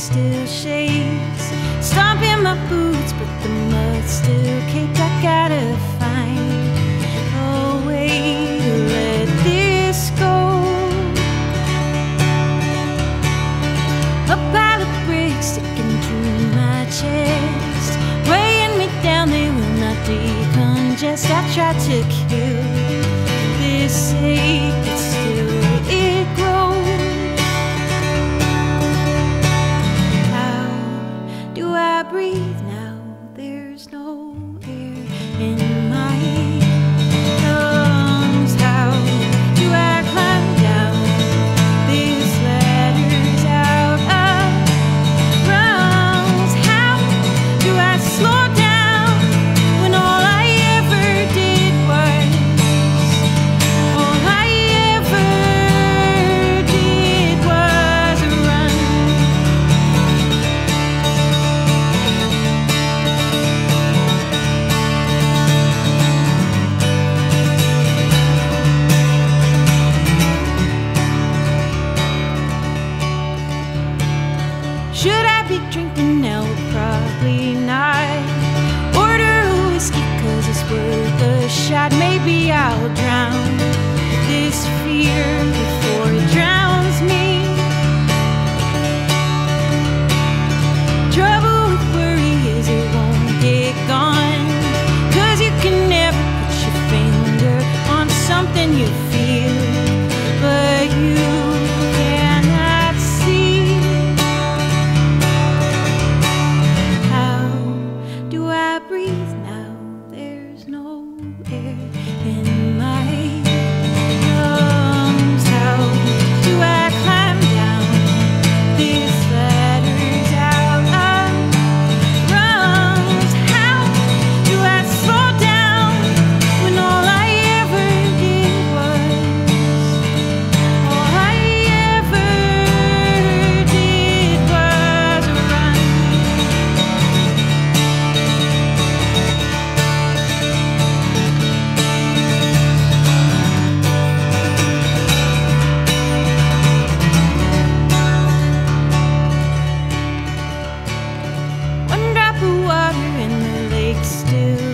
still shakes. Stomping my boots, but the mud still caked. I gotta find a way to let this go. A pile of bricks sticking to my chest, weighing me down. They will not decongest. I tried to kill this ache, but still breathe now? There's no air Should I be drinking now? Probably not. Order a whiskey cause it's worth a shot. Maybe I'll drown this fear in the lake still.